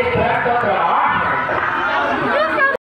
a crack on the